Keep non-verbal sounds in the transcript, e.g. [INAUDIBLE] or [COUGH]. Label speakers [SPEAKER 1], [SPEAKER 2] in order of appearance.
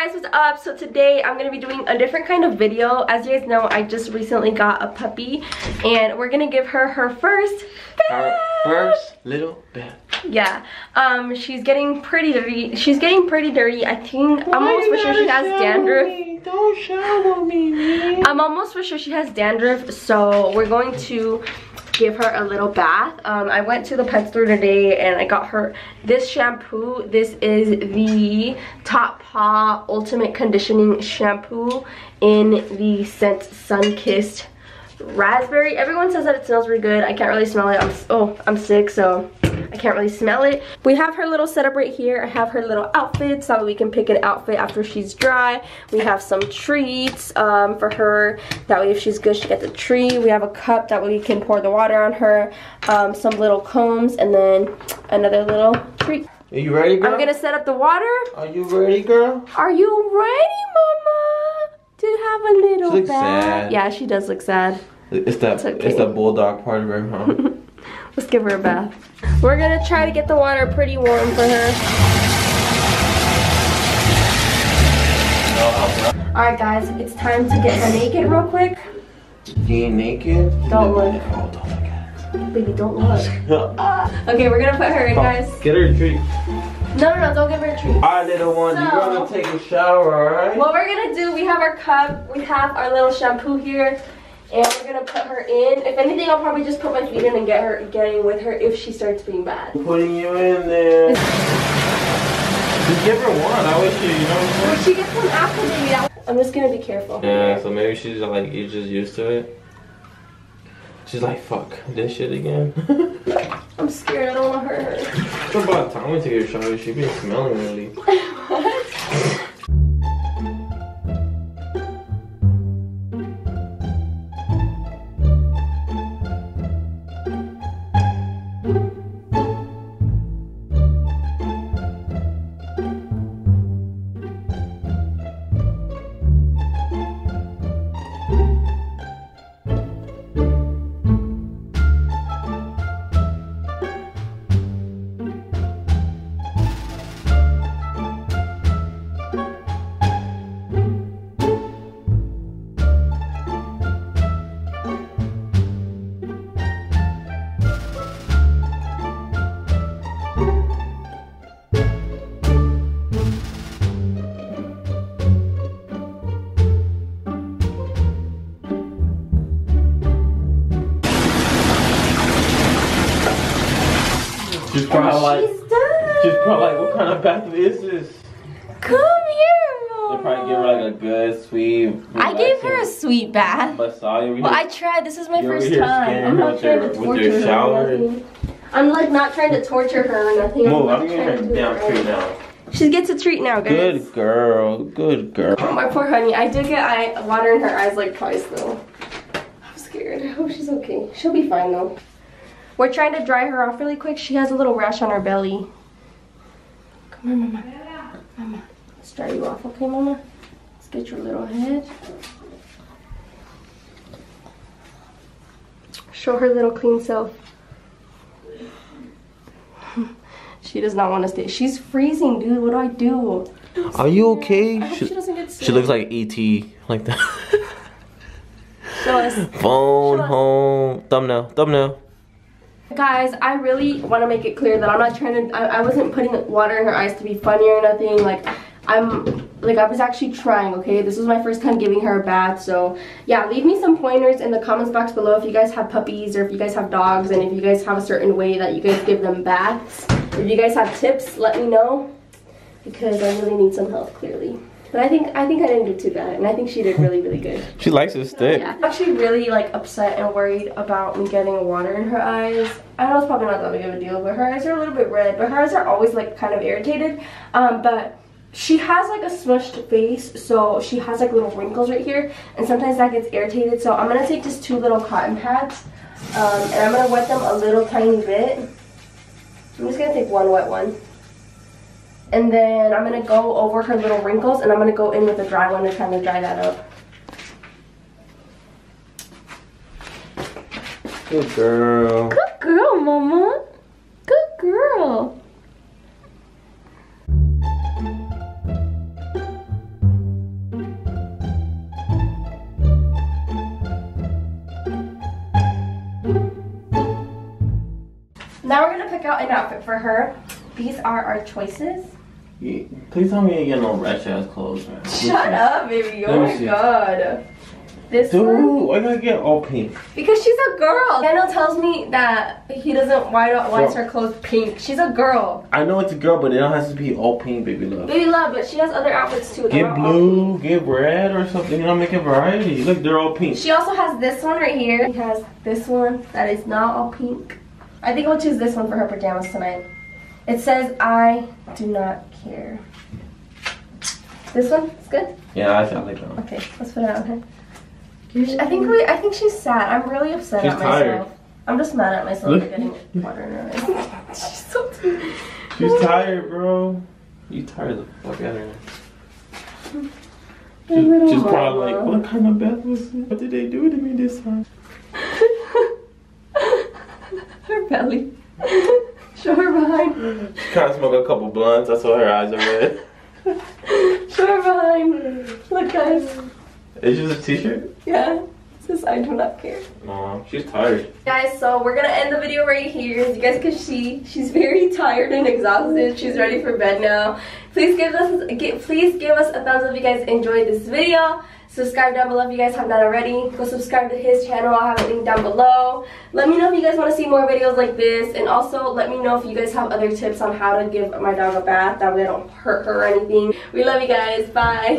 [SPEAKER 1] guys what's up so today i'm gonna be doing a different kind of video as you guys know i just recently got a puppy and we're gonna give her her first
[SPEAKER 2] Our first little bath.
[SPEAKER 1] yeah um she's getting pretty dirty she's getting pretty dirty i think i'm almost for sure she has dandruff
[SPEAKER 2] Me? Don't shower me, man.
[SPEAKER 1] i'm almost for sure she has dandruff so we're going to give her a little bath. Um, i went to the pet store today and i got her this shampoo. This is the top paw ultimate conditioning shampoo in the scent sun kissed raspberry. Everyone says that it smells really good. I can't really smell it. I'm oh i'm sick so can't really smell it we have her little setup right here i have her little outfit so we can pick an outfit after she's dry we have some treats um, for her that way if she's good she gets a treat we have a cup that way we can pour the water on her um, some little combs and then another little treat
[SPEAKER 2] Are you ready, girl?
[SPEAKER 1] i'm gonna set up the water
[SPEAKER 2] Are you ready, girl?
[SPEAKER 1] are you ready mama to have a little
[SPEAKER 2] She looks
[SPEAKER 1] bath
[SPEAKER 2] sad.
[SPEAKER 1] yeah she does look sad
[SPEAKER 2] It's that.
[SPEAKER 1] It's okay.
[SPEAKER 2] It's the bulldog part of her, huh? [LAUGHS]
[SPEAKER 1] Let's give her a bath. We're gonna try to get the water pretty warm for her. Alright guys, it's time to get her naked real quick.
[SPEAKER 2] Getting naked.
[SPEAKER 1] Don't look.
[SPEAKER 2] Oh, don't look at
[SPEAKER 1] Baby, don't look.
[SPEAKER 2] it. [LAUGHS]
[SPEAKER 1] Okay, we're gonna put her in oh, guys.
[SPEAKER 2] Get her a treat.
[SPEAKER 1] No, no, no, don't give her a treat.
[SPEAKER 2] Alright, little one,
[SPEAKER 1] So-
[SPEAKER 2] you're gonna take a shower, alright?
[SPEAKER 1] What we're gonna do, we have our cup, we have our little shampoo here, and we're gonna put her in. If anything, I'll probably just put my feet in and get her getting with her if she starts being bad.
[SPEAKER 2] Putting you in there. Just give her one. I wish you, you know what
[SPEAKER 1] she gets one after baby, I'm just gonna be careful.
[SPEAKER 2] Yeah, so maybe she's like, you're just used to it. She's like, fuck, this shit again. [LAUGHS]
[SPEAKER 1] I'm scared, I don't wanna hurt her.
[SPEAKER 2] it's about time we take a shower. She be smelling really. [LAUGHS] She's like,
[SPEAKER 1] done.
[SPEAKER 2] she's probably like, what kind of bath is this?
[SPEAKER 1] Come here,
[SPEAKER 2] They
[SPEAKER 1] Mama.
[SPEAKER 2] probably give her like a good, sweet.
[SPEAKER 1] I gave her a sweet bath.
[SPEAKER 2] massage.
[SPEAKER 1] Well, I tried. This is my first time. I'm not trying to
[SPEAKER 2] with
[SPEAKER 1] torture her.
[SPEAKER 2] shower.
[SPEAKER 1] I'm like not trying to torture her or nothing. I'm
[SPEAKER 2] Move, I'm getting her down treat
[SPEAKER 1] right.
[SPEAKER 2] now.
[SPEAKER 1] She gets a treat now, guys.
[SPEAKER 2] Good girl, good girl.
[SPEAKER 1] Oh, my poor honey. I did get eye, water in her eyes like twice though. I'm scared. I hope she's okay. She'll be fine though. We're trying to dry her off really quick. She has a little rash on her belly. Come here, Mama. Mama. Let's dry you off, okay, Mama? Let's get your little head. Show her little clean self. [LAUGHS] she does not want to stay. She's freezing, dude. What do I do?
[SPEAKER 2] Are you okay?
[SPEAKER 1] I hope she, doesn't get sick.
[SPEAKER 2] She looks like ET, like that.
[SPEAKER 1] Show us. [LAUGHS]
[SPEAKER 2] Phone
[SPEAKER 1] Show
[SPEAKER 2] home, thumbnail, thumbnail.
[SPEAKER 1] Guys, I really want to make it clear that I'm not trying to, I, I wasn't putting water in her eyes to be funny or nothing. Like, I'm, like, I was actually trying, okay? This was my first time giving her a bath. So, yeah, leave me some pointers in the comments box below if you guys have puppies or if you guys have dogs and if you guys have a certain way that you guys give them baths. If you guys have tips, let me know because I really need some help, clearly. But I think I think I didn't do too bad, and I think she did really, really good. [LAUGHS]
[SPEAKER 2] She likes his stick.
[SPEAKER 1] Yeah, I'm actually really like upset and worried about me getting water in her eyes. I know it's probably not that big of a deal, but her eyes are a little bit red. But her eyes are always like kind of irritated. Um, but she has like a smushed face, so she has like little wrinkles right here, and sometimes that gets irritated. So I'm gonna take just two little cotton pads, um, and I'm gonna wet them a little tiny bit. I'm just gonna take one wet one. And then I'm going to go over her little wrinkles and I'm going to go in with a dry one to kind of dry that up.
[SPEAKER 2] Good girl.
[SPEAKER 1] Good girl, Mama. Good girl. Now we're going to pick out an outfit for her. These are our choices.
[SPEAKER 2] You- Please tell me you ain't getting no ratchet ass clothes, man. [LAUGHS]
[SPEAKER 1] Shut up, baby. Oh my
[SPEAKER 2] see.
[SPEAKER 1] god. This one?
[SPEAKER 2] Dude, why gotta get all pink?
[SPEAKER 1] Because she's a girl. Daniel tells me that he doesn't why why is her clothes pink. She's a girl.
[SPEAKER 2] I know it's a girl, but it don't have to be all pink, baby love.
[SPEAKER 1] Baby love, but she has other outfits too.
[SPEAKER 2] Get blue, get red or something, you know, make a variety. Look, they're all pink.
[SPEAKER 1] She also has this one right here. She has this one that is not all pink. I think I'll choose this one for her pajamas tonight. It says, I do not care. This one is good?
[SPEAKER 2] Yeah, I, I like that one.
[SPEAKER 1] Okay, let's put it on her. I think we, I think she's sad. I'm really upset
[SPEAKER 2] She's
[SPEAKER 1] at myself.
[SPEAKER 2] tired.
[SPEAKER 1] I'm just mad at myself
[SPEAKER 2] Look.
[SPEAKER 1] for getting water in her eyes. [LAUGHS] she's so tired.
[SPEAKER 2] She's tired, bro. You tired the fuck out of her.
[SPEAKER 1] My
[SPEAKER 2] She's probably like, what kind of bath was it? What did they do to me this time? [LAUGHS]
[SPEAKER 1] her belly. [LAUGHS] Show her behind.
[SPEAKER 2] She kind of smoked a couple blunts. That's why her eyes are red.
[SPEAKER 1] Show her behind. Look, guys.
[SPEAKER 2] It's just a t-shirt?
[SPEAKER 1] Yeah. It says, I do not care.
[SPEAKER 2] No, she's tired.
[SPEAKER 1] Guys, so we're gonna end the video right here. As you guys can see, she's very tired and exhausted. She's ready for bed now. Please give us please give us a thumbs up if you guys enjoyed this video. Subscribe down below if you guys have not already. Go subscribe to his channel. I'll have it linked down below. Let me know if you guys want to see more videos like this. And also let me know if you guys have other tips on how to give my dog a bath. That way I don't hurt her or anything. We love you guys. Bye.